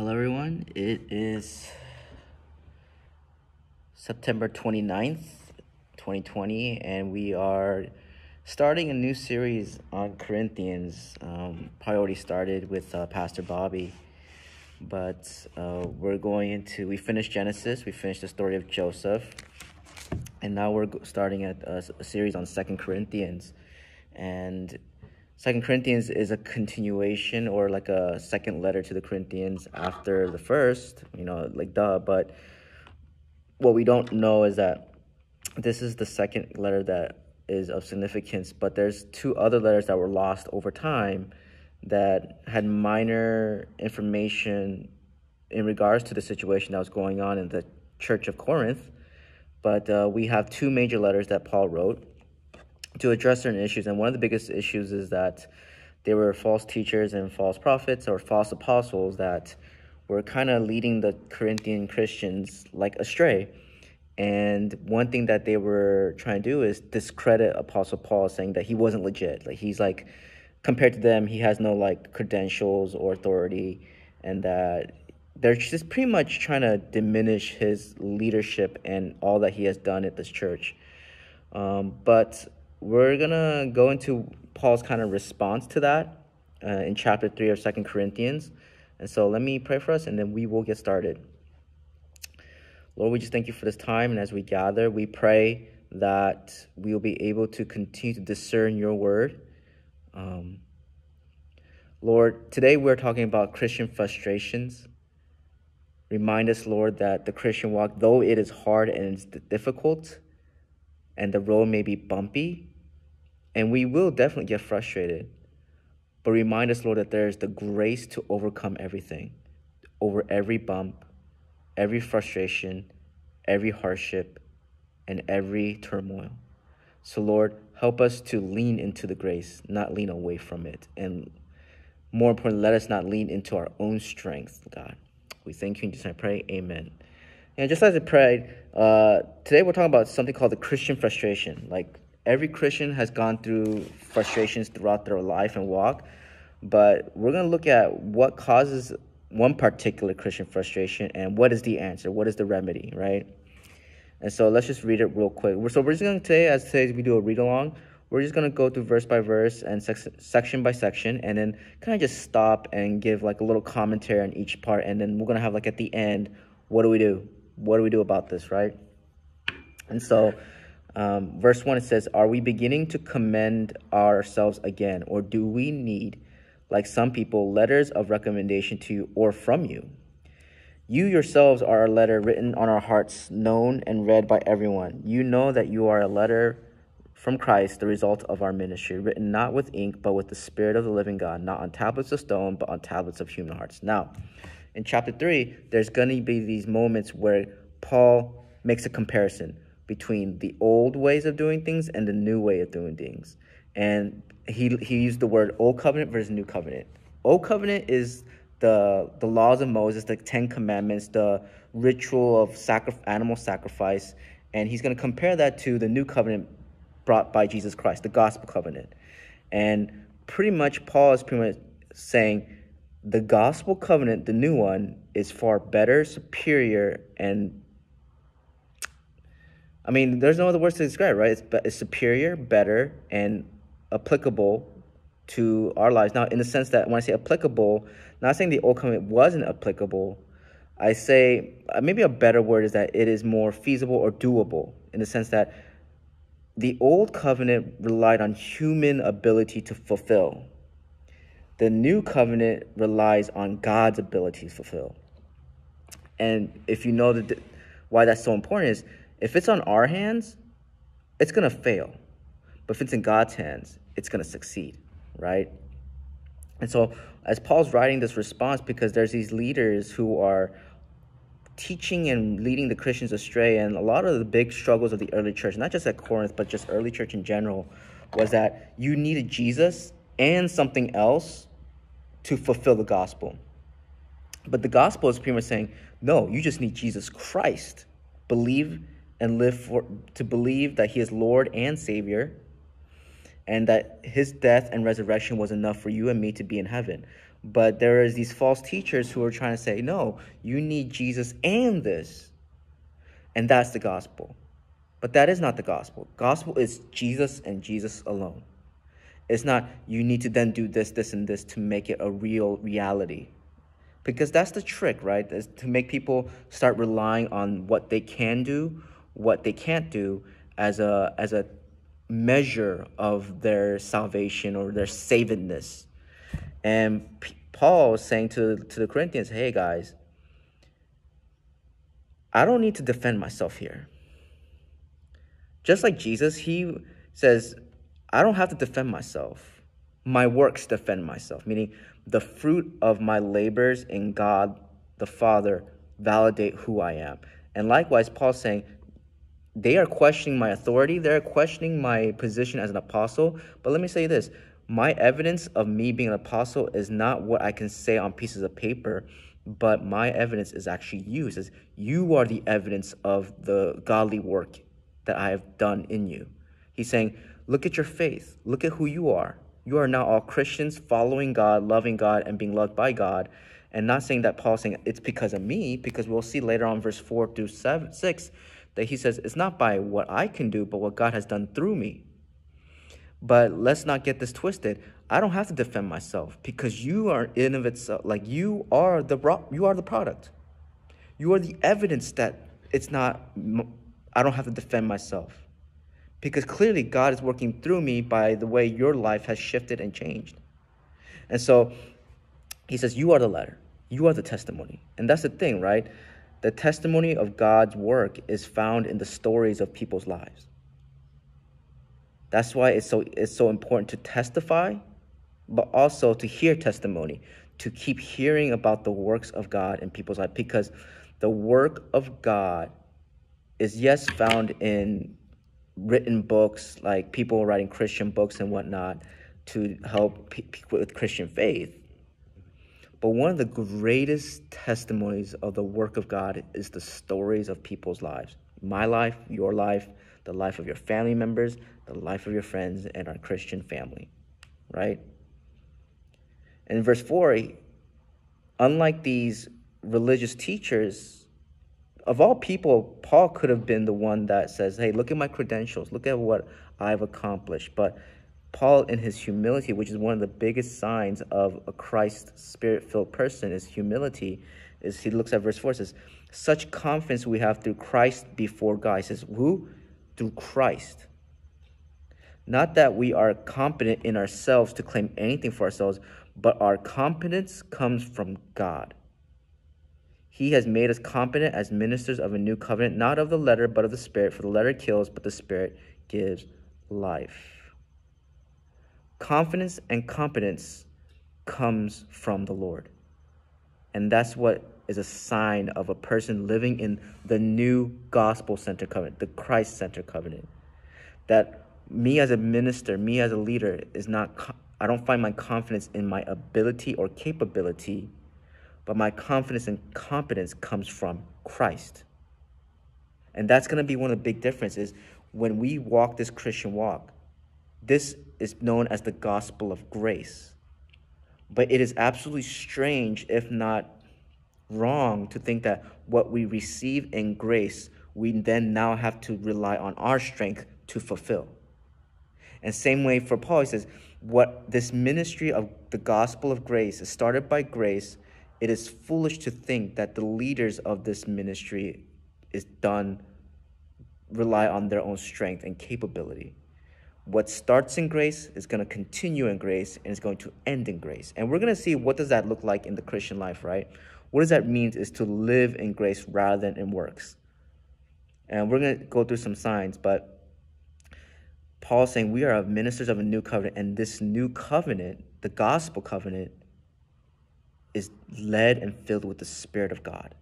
Hello, everyone. It is September 29th, 2020, and we are starting a new series on Corinthians. Um, probably already started with uh, Pastor Bobby, but uh, we're going into, we finished Genesis, we finished the story of Joseph, and now we're starting a, a series on Second Corinthians. And Second Corinthians is a continuation or like a second letter to the Corinthians after the first, you know, like duh. But what we don't know is that this is the second letter that is of significance. But there's two other letters that were lost over time that had minor information in regards to the situation that was going on in the Church of Corinth. But uh, we have two major letters that Paul wrote to address certain issues. And one of the biggest issues is that there were false teachers and false prophets or false apostles that were kind of leading the Corinthian Christians like astray. And one thing that they were trying to do is discredit Apostle Paul, saying that he wasn't legit. Like he's like, compared to them, he has no like credentials or authority, and that they're just pretty much trying to diminish his leadership and all that he has done at this church. Um, but we're gonna go into Paul's kind of response to that uh, in chapter three of Second Corinthians. And so let me pray for us, and then we will get started. Lord, we just thank you for this time, and as we gather, we pray that we will be able to continue to discern your word. Um, Lord, today we're talking about Christian frustrations. Remind us, Lord, that the Christian walk, though it is hard and it's difficult, and the road may be bumpy, and we will definitely get frustrated. But remind us, Lord, that there is the grace to overcome everything, over every bump, every frustration, every hardship, and every turmoil. So, Lord, help us to lean into the grace, not lean away from it. And more importantly, let us not lean into our own strength, God. We thank you and just I pray, amen. And just as I prayed, uh, today we're talking about something called the Christian frustration. Like every Christian has gone through frustrations throughout their life and walk, but we're going to look at what causes one particular Christian frustration and what is the answer, what is the remedy, right? And so let's just read it real quick. So we're just going to today, as today we do a read along, we're just going to go through verse by verse and section by section and then kind of just stop and give like a little commentary on each part. And then we're going to have like at the end, what do we do? What do we do about this, right? And so um, verse 1 it says, Are we beginning to commend ourselves again, or do we need, like some people, letters of recommendation to you or from you? You yourselves are a letter written on our hearts, known and read by everyone. You know that you are a letter from Christ, the result of our ministry, written not with ink, but with the Spirit of the living God, not on tablets of stone, but on tablets of human hearts. Now, in chapter 3, there's going to be these moments where Paul makes a comparison between the old ways of doing things and the new way of doing things. And he he used the word old covenant versus new covenant. Old covenant is the the laws of Moses, the Ten Commandments, the ritual of sacri- animal sacrifice, and he's going to compare that to the new covenant brought by Jesus Christ, the gospel covenant. And pretty much Paul is pretty much saying the gospel covenant, the new one, is far better, superior, and I mean, there's no other words to describe, right? It's, it's superior, better, and applicable to our lives. Now, in the sense that when I say applicable, not saying the old covenant wasn't applicable, I say uh, maybe a better word is that it is more feasible or doable in the sense that the old covenant relied on human ability to fulfill. The new covenant relies on God's ability to fulfill. And if you know that why that's so important is if it's on our hands, it's going to fail. But if it's in God's hands, it's going to succeed, right? And so, as Paul's writing this response, because there's these leaders who are teaching and leading the Christians astray, and a lot of the big struggles of the early church, not just at Corinth, but just early church in general, was that you needed Jesus and something else to fulfill the gospel. But the gospel is pretty much saying, no, you just need Jesus Christ. Believe and live for to believe that he is Lord and Savior and that his death and resurrection was enough for you and me to be in heaven. But there is these false teachers who are trying to say, no, you need Jesus and this. And that's the gospel. But that is not the gospel. Gospel is Jesus and Jesus alone. It's not you need to then do this, this, and this to make it a real reality. Because that's the trick, right? Is to make people start relying on what they can do, what they can't do as a as a measure of their salvation or their savedness. And Paul is saying to, to the Corinthians, hey guys, I don't need to defend myself here. Just like Jesus, he says, I don't have to defend myself. My works defend myself, meaning the fruit of my labors in God the Father validate who I am. And likewise, Paul's saying, they are questioning my authority, they're questioning my position as an apostle. But let me say this my evidence of me being an apostle is not what I can say on pieces of paper, but my evidence is actually you. It says, You are the evidence of the godly work that I have done in you. He's saying, Look at your faith. Look at who you are. You are now all Christians, following God, loving God, and being loved by God. And not saying that Paul's saying it's because of me, because we'll see later on, verse 4 through 7, 6, that he says it's not by what I can do, but what God has done through me. But let's not get this twisted. I don't have to defend myself because you are in of itself like you are the you are the product. You are the evidence that it's not I don't have to defend myself because clearly God is working through me by the way your life has shifted and changed. And so he says, You are the letter, you are the testimony. And that's the thing, right? The testimony of God's work is found in the stories of people's lives. That's why it's so, it's so important to testify, but also to hear testimony, to keep hearing about the works of God in people's life, because the work of God is, yes, found in written books, like people writing Christian books and whatnot to help people with Christian faith. But one of the greatest testimonies of the work of God is the stories of people's lives. My life, your life, the life of your family members, the life of your friends, and our Christian family, right? And in verse 4, unlike these religious teachers, of all people, Paul could have been the one that says, Hey, look at my credentials, look at what I've accomplished. But Paul, in his humility, which is one of the biggest signs of a Christ spirit filled person, is humility. Is he looks at verse 4 says, Such confidence we have through Christ before God. He says, Who? Through Christ. Not that we are competent in ourselves to claim anything for ourselves, but our competence comes from God he has made us competent as ministers of a new covenant, not of the letter, but of the Spirit. For the letter kills, but the Spirit gives life. Confidence and competence comes from the Lord. And that's what is a sign of a person living in the new gospel center covenant, the Christ center covenant. That me as a minister, me as a leader, is not, I don't find my confidence in my ability or capability but my confidence and competence comes from Christ. And that's going to be one of the big differences when we walk this Christian walk. This is known as the gospel of grace. But it is absolutely strange, if not wrong, to think that what we receive in grace, we then now have to rely on our strength to fulfill. And same way for Paul, he says, what this ministry of the gospel of grace is started by grace it is foolish to think that the leaders of this ministry is done rely on their own strength and capability. What starts in grace is going to continue in grace and is going to end in grace. And we're going to see what does that look like in the Christian life, right? What does that mean is to live in grace rather than in works. And we're going to go through some signs, but Paul's saying we are ministers of a new covenant, and this new covenant, the gospel covenant, is led and filled with the Spirit of God.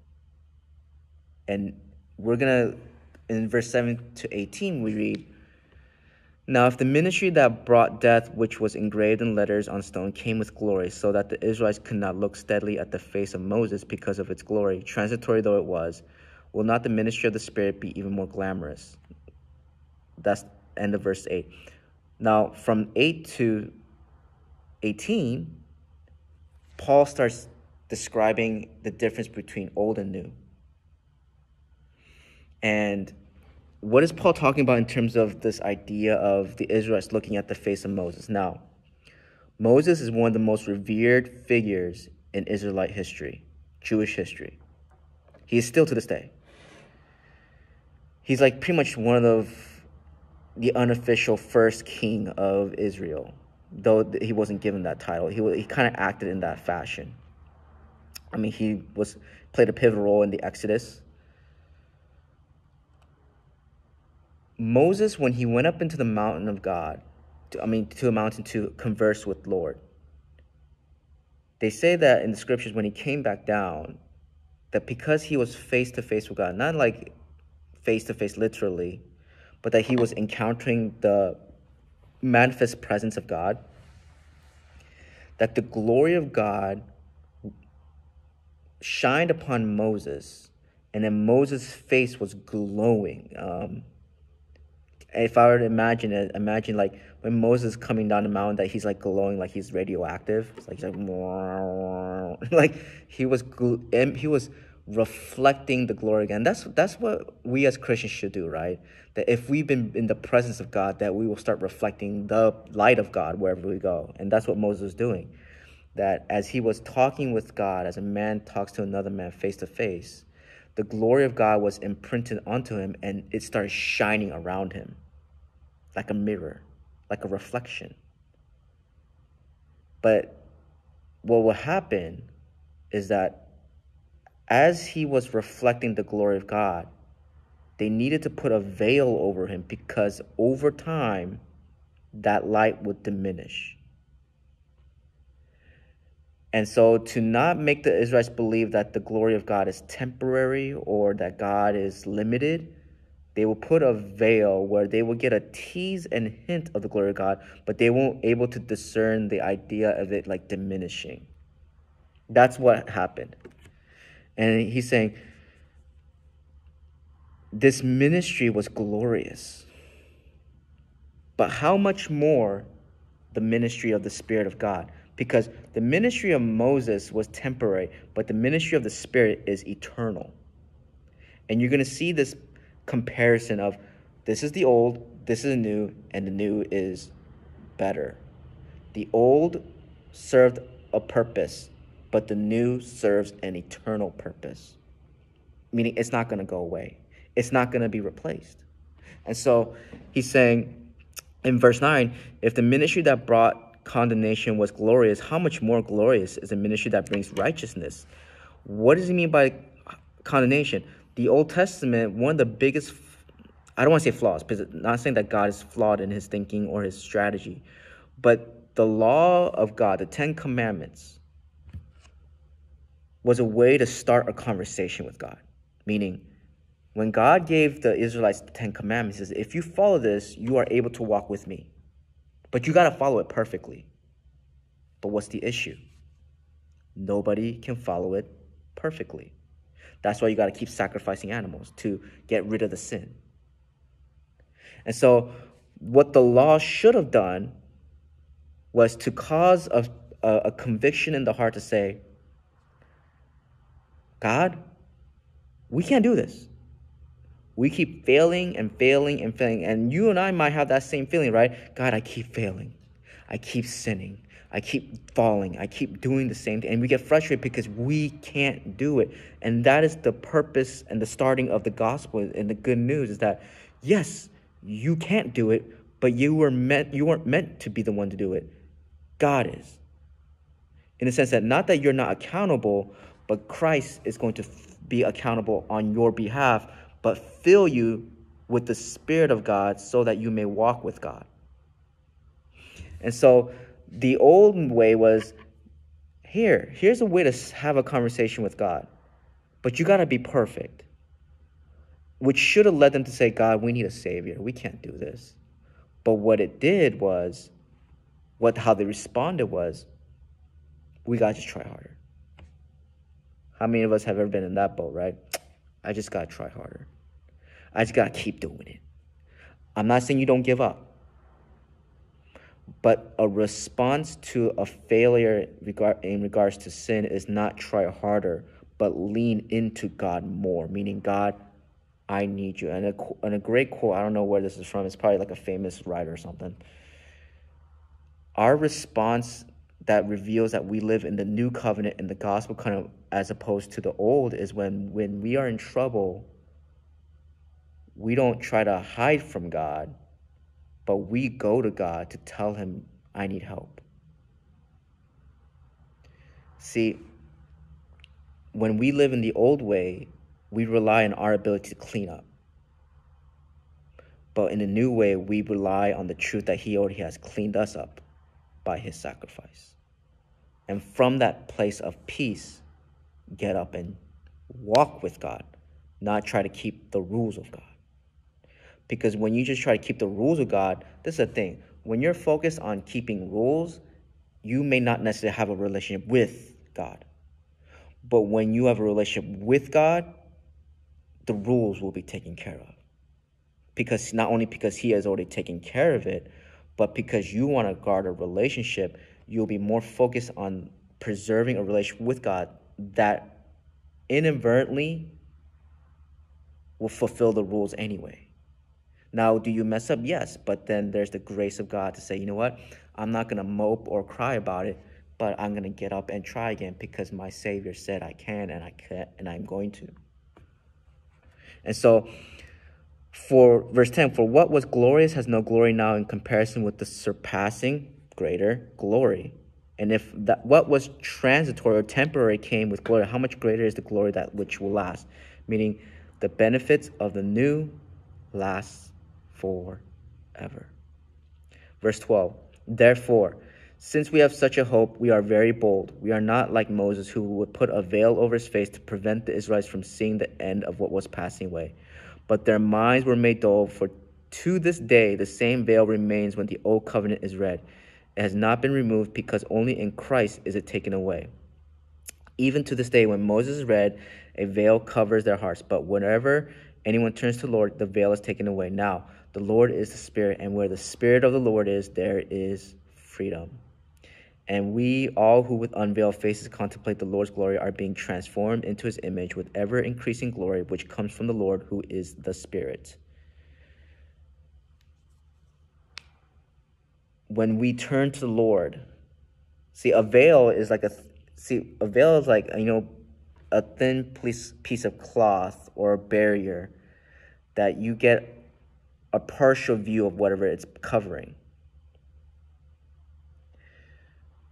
And we're going to, in verse 7 to 18, we read, Now if the ministry that brought death, which was engraved in letters on stone, came with glory, so that the Israelites could not look steadily at the face of Moses because of its glory, transitory though it was, will not the ministry of the Spirit be even more glamorous? That's end of verse 8. Now, from 8 to 18, Paul starts describing the difference between old and new. And what is Paul talking about in terms of this idea of the Israelites looking at the face of Moses? Now, Moses is one of the most revered figures in Israelite history, Jewish history. He is still to this day. He's like pretty much one of the unofficial first king of Israel, though he wasn't given that title. He, he kind of acted in that fashion. I mean, he was played a pivotal role in the Exodus. Moses, when he went up into the mountain of God, to, I mean, to a mountain to converse with Lord, they say that in the scriptures when he came back down, that because he was face to face with God, not like face to face literally, but that he was encountering the manifest presence of God, that the glory of God shined upon Moses, and then Moses' face was glowing. Um, if I were to imagine it, imagine like when Moses coming down the mountain that he's like glowing like he's radioactive. It's like he's like like he was he was reflecting the glory again. That's that's what we as Christians should do, right? That if we've been in the presence of God, that we will start reflecting the light of God wherever we go. And that's what Moses was doing. That as he was talking with God, as a man talks to another man face to face, the glory of God was imprinted onto him and it started shining around him like a mirror, like a reflection. But what will happen is that as he was reflecting the glory of God, they needed to put a veil over him because over time, that light would diminish. And so, to not make the Israelites believe that the glory of God is temporary or that God is limited, they will put a veil where they will get a tease and hint of the glory of God, but they won't able to discern the idea of it like diminishing. That's what happened. And he's saying, this ministry was glorious. But how much more the ministry of the Spirit of God? Because the ministry of Moses was temporary, but the ministry of the Spirit is eternal. And you're going to see this comparison of this is the old, this is the new, and the new is better. The old served a purpose, but the new serves an eternal purpose, meaning it's not going to go away, it's not going to be replaced. And so he's saying in verse 9 if the ministry that brought condemnation was glorious, how much more glorious is a ministry that brings righteousness? What does he mean by condemnation? The Old Testament, one of the biggest, I don't want to say flaws, because I'm not saying that God is flawed in his thinking or his strategy, but the law of God, the Ten Commandments, was a way to start a conversation with God. Meaning, when God gave the Israelites the Ten Commandments, he says, if you follow this, you are able to walk with me. But you got to follow it perfectly. But what's the issue? Nobody can follow it perfectly. That's why you got to keep sacrificing animals to get rid of the sin. And so, what the law should have done was to cause a, a, a conviction in the heart to say, God, we can't do this we keep failing and failing and failing. And you and I might have that same feeling, right? God, I keep failing. I keep sinning. I keep falling. I keep doing the same thing. And we get frustrated because we can't do it. And that is the purpose and the starting of the gospel and the good news is that, yes, you can't do it, but you were meant you weren't meant to be the one to do it. God is. In the sense that not that you're not accountable, but Christ is going to be accountable on your behalf but fill you with the Spirit of God so that you may walk with God. And so the old way was here, here's a way to have a conversation with God, but you got to be perfect. Which should have led them to say, God, we need a Savior. We can't do this. But what it did was, what how they responded was, we got to try harder. How many of us have ever been in that boat, right? I just got to try harder. I just got to keep doing it. I'm not saying you don't give up. but a response to a failure regard, in regards to sin is not try harder, but lean into God more, meaning, God, I need you. And a, and a great quote, I don't know where this is from, it's probably like a famous writer or something. Our response that reveals that we live in the new covenant in the gospel kind of as opposed to the old is when when we are in trouble we don't try to hide from God but we go to God to tell him I need help. See when we live in the old way we rely on our ability to clean up. But in a new way we rely on the truth that he already has cleaned us up by his sacrifice. And from that place of peace, get up and walk with God, not try to keep the rules of God. Because when you just try to keep the rules of God, this is the thing. When you're focused on keeping rules, you may not necessarily have a relationship with God. But when you have a relationship with God, the rules will be taken care of. Because not only because He has already taken care of it, but because you want to guard a relationship you'll be more focused on preserving a relationship with God that inadvertently will fulfill the rules anyway. Now, do you mess up? Yes, but then there's the grace of God to say, you know what? I'm not going to mope or cry about it, but I'm going to get up and try again because my Savior said I can and I can and I'm going to. And so, for verse 10, for what was glorious has no glory now in comparison with the surpassing greater glory. And if that what was transitory or temporary came with glory, how much greater is the glory that which will last? Meaning the benefits of the new last forever. Verse 12. Therefore, since we have such a hope, we are very bold. We are not like Moses, who would put a veil over his face to prevent the Israelites from seeing the end of what was passing away. But their minds were made dull, for to this day the same veil remains when the old covenant is read. It has not been removed because only in Christ is it taken away. Even to this day, when Moses is read, a veil covers their hearts. But whenever anyone turns to the Lord, the veil is taken away. Now, the Lord is the Spirit, and where the Spirit of the Lord is, there is freedom. And we all who with unveiled faces contemplate the Lord's glory are being transformed into his image with ever increasing glory, which comes from the Lord who is the Spirit. When we turn to the Lord, see, a veil is like a, see, a veil is like, you know, a thin piece, piece of cloth or a barrier that you get a partial view of whatever it's covering.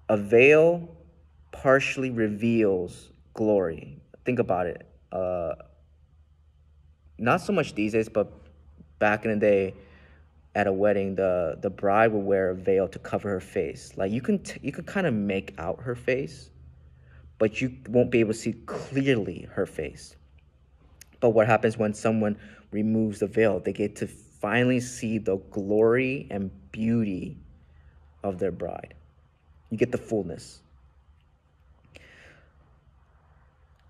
A veil partially reveals glory. Think about it. Uh, not so much these days, but back in the day, at a wedding, the the bride will wear a veil to cover her face. Like you can t- you can kind of make out her face, but you won't be able to see clearly her face. But what happens when someone removes the veil? They get to finally see the glory and beauty of their bride. You get the fullness.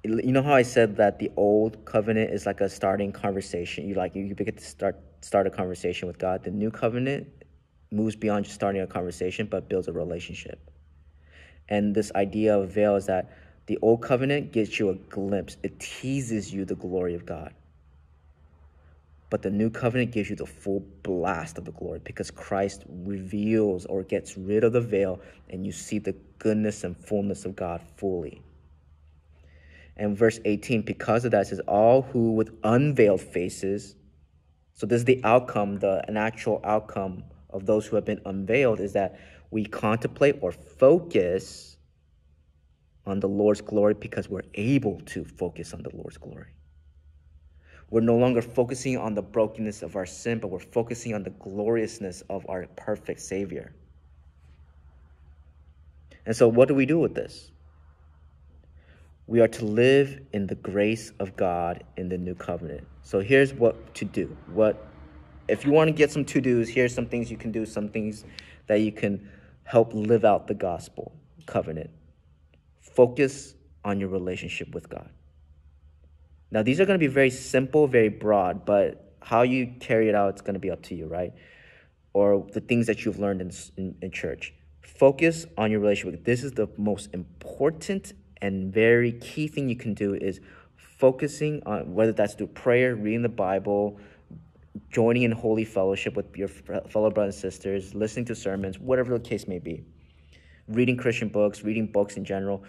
You know how I said that the old covenant is like a starting conversation. You like you get to start start a conversation with God. The new covenant moves beyond just starting a conversation, but builds a relationship. And this idea of veil is that the old covenant gives you a glimpse, it teases you the glory of God. But the new covenant gives you the full blast of the glory because Christ reveals or gets rid of the veil and you see the goodness and fullness of God fully. And verse 18, because of that, says, All who with unveiled faces so this is the outcome, the an actual outcome of those who have been unveiled is that we contemplate or focus on the Lord's glory because we're able to focus on the Lord's glory. We're no longer focusing on the brokenness of our sin, but we're focusing on the gloriousness of our perfect Savior. And so, what do we do with this? We are to live in the grace of God in the new covenant. So here's what to do. What if you want to get some to-dos, here's some things you can do, some things that you can help live out the gospel covenant. Focus on your relationship with God. Now these are going to be very simple, very broad, but how you carry it out it's going to be up to you, right? or the things that you've learned in, in, in church. Focus on your relationship. This is the most important and very key thing you can do is focusing on whether that's through prayer, reading the Bible, joining in holy fellowship with your fellow brothers and sisters, listening to sermons, whatever the case may be, reading Christian books, reading books in general.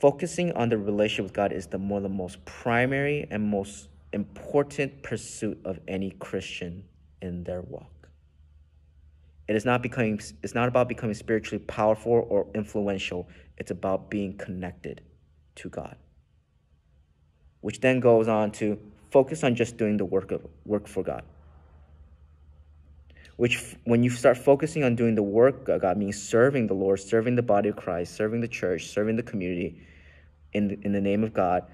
Focusing on the relationship with God is the of the most primary and most important pursuit of any Christian in their walk. It is not becoming it's not about becoming spiritually powerful or influential. It's about being connected to God. Which then goes on to focus on just doing the work of work for God. Which when you start focusing on doing the work of God means serving the Lord, serving the body of Christ, serving the church, serving the community in the, in the name of God,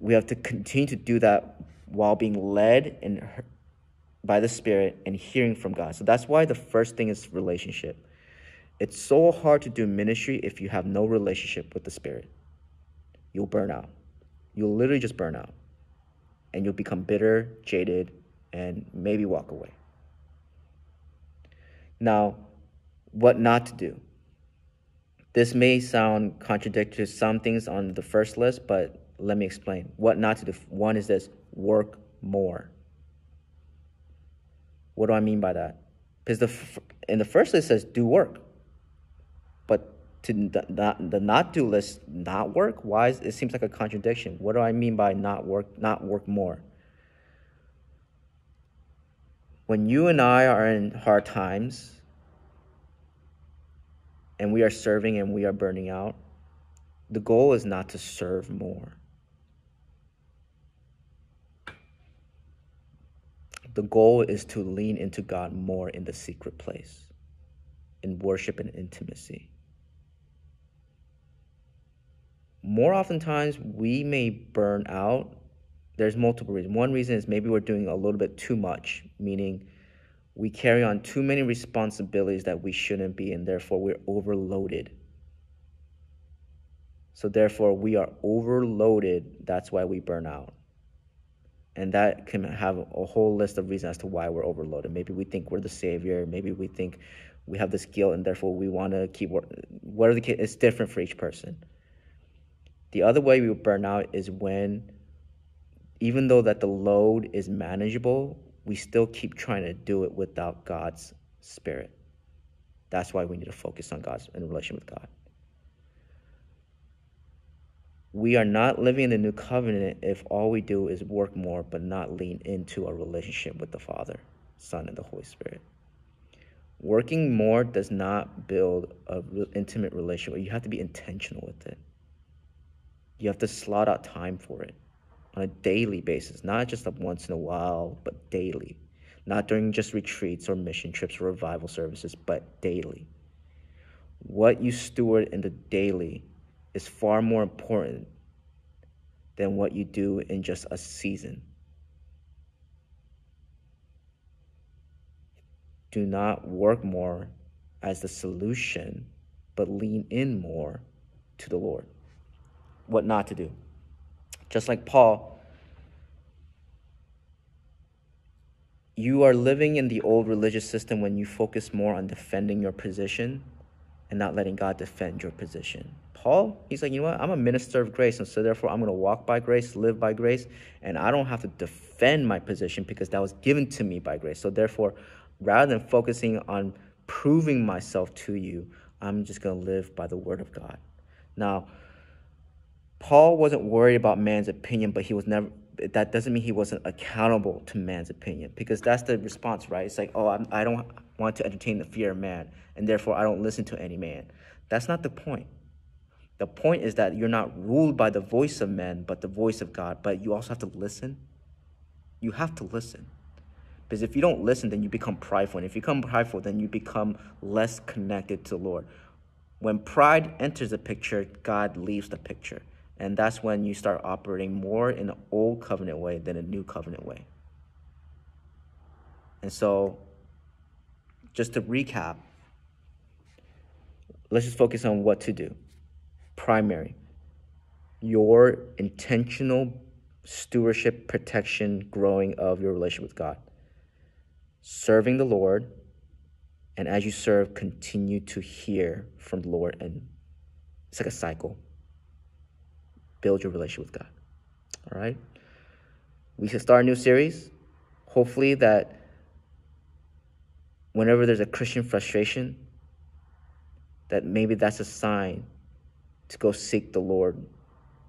we have to continue to do that while being led and by the Spirit and hearing from God. So that's why the first thing is relationship. It's so hard to do ministry if you have no relationship with the Spirit. You'll burn out. You'll literally just burn out. And you'll become bitter, jaded, and maybe walk away. Now, what not to do. This may sound contradictory to some things on the first list, but let me explain. What not to do. One is this work more. What do I mean by that? Because the in the first list says do work, but to not, the not do list not work. Why? Is, it seems like a contradiction. What do I mean by not work? Not work more. When you and I are in hard times, and we are serving and we are burning out, the goal is not to serve more. The goal is to lean into God more in the secret place, in worship and intimacy. More oftentimes, we may burn out. There's multiple reasons. One reason is maybe we're doing a little bit too much, meaning we carry on too many responsibilities that we shouldn't be, and therefore we're overloaded. So, therefore, we are overloaded. That's why we burn out. And that can have a whole list of reasons as to why we're overloaded. Maybe we think we're the savior. Maybe we think we have the skill and therefore we want to keep whatever the. It's different for each person. The other way we burn out is when, even though that the load is manageable, we still keep trying to do it without God's spirit. That's why we need to focus on God's in relation with God we are not living in the new covenant if all we do is work more but not lean into a relationship with the Father, Son, and the Holy Spirit. Working more does not build an intimate relationship. You have to be intentional with it. You have to slot out time for it on a daily basis, not just once in a while, but daily. Not during just retreats or mission trips or revival services, but daily. What you steward in the daily is far more important than what you do in just a season. Do not work more as the solution, but lean in more to the Lord. What not to do. Just like Paul, you are living in the old religious system when you focus more on defending your position and not letting God defend your position. Paul, he's like, you know what? I'm a minister of grace, and so therefore I'm going to walk by grace, live by grace, and I don't have to defend my position because that was given to me by grace. So therefore, rather than focusing on proving myself to you, I'm just going to live by the word of God. Now, Paul wasn't worried about man's opinion, but he was never. That doesn't mean he wasn't accountable to man's opinion, because that's the response, right? It's like, oh, I'm, I do not want to entertain the fear of man, and therefore I don't listen to any man. That's not the point. The point is that you're not ruled by the voice of men, but the voice of God. But you also have to listen. You have to listen. Because if you don't listen, then you become prideful. And if you become prideful, then you become less connected to the Lord. When pride enters the picture, God leaves the picture. And that's when you start operating more in an old covenant way than a new covenant way. And so, just to recap, let's just focus on what to do primary. Your intentional stewardship, protection, growing of your relationship with God. Serving the Lord, And as you serve, continue to hear from the Lord. And it's like a cycle. Build your relationship with God. All right? We should start a new series. Hopefully, that whenever there's a Christian frustration, that maybe that's a sign to go seek the Lord,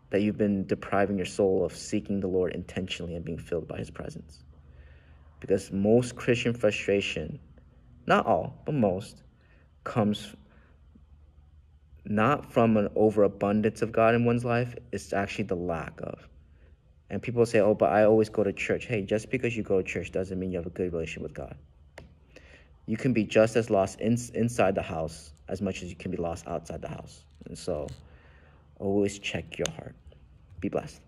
that you've been depriving your soul of seeking the Lord intentionally and being filled by His presence. Because most Christian frustration, not all, but most, comes not from an overabundance of God in one's life, it's actually the lack of. And people say, oh, but I always go to church. Hey, just because you go to church doesn't mean you have a good relationship with God. You can be just as lost in, inside the house as much as you can be lost outside the house. And so always check your heart. Be blessed.